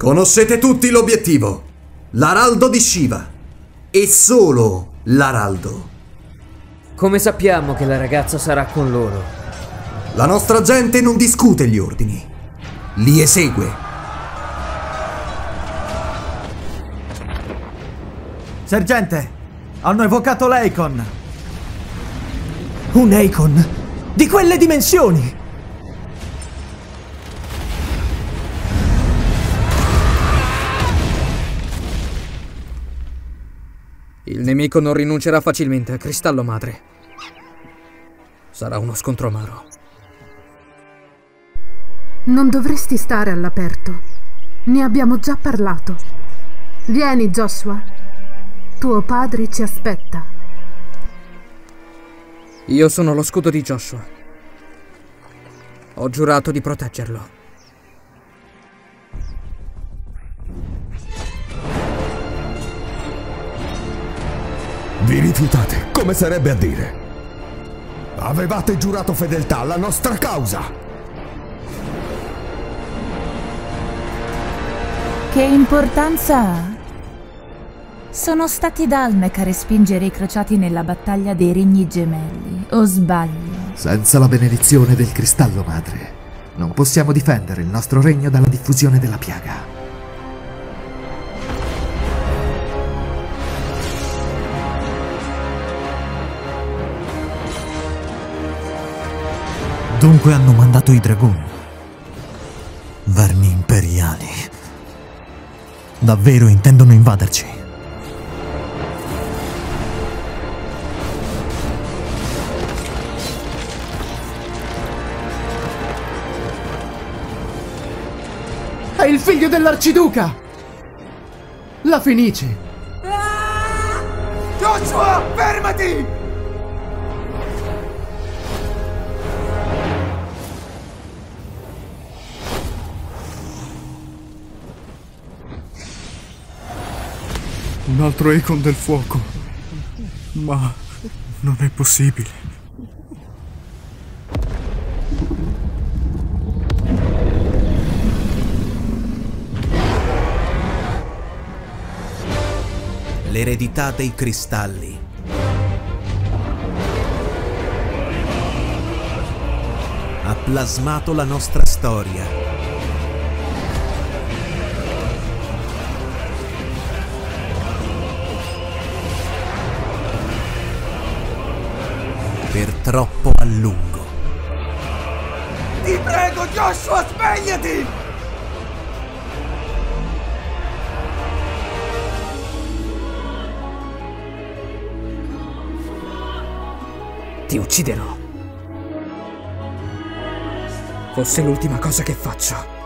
Conoscete tutti l'obiettivo. L'araldo di Shiva. E solo l'araldo. Come sappiamo che la ragazza sarà con loro? La nostra gente non discute gli ordini. Li esegue. Sergente, hanno evocato l'Eikon. Un Eikon di quelle dimensioni! Il nemico non rinuncerà facilmente a Cristallo Madre. Sarà uno scontro amaro. Non dovresti stare all'aperto. Ne abbiamo già parlato. Vieni, Joshua. Tuo padre ci aspetta. Io sono lo scudo di Joshua. Ho giurato di proteggerlo. Vi rifiutate, come sarebbe a dire? Avevate giurato fedeltà alla nostra causa! Che importanza ha? Sono stati Dalmek a respingere i crociati nella battaglia dei Regni Gemelli, o sbaglio? Senza la benedizione del cristallo madre, non possiamo difendere il nostro regno dalla diffusione della piaga. Dunque hanno mandato i Dragoon. Vermi imperiali. Davvero intendono invaderci. È il figlio dell'arciduca! La Fenice! Joshua, fermati! Un altro Icon del fuoco. Ma non è possibile. L'eredità dei cristalli. Ha plasmato la nostra storia. Troppo a lungo. Ti prego, Joshua, svegliati! Ti ucciderò. Fosse l'ultima cosa che faccio.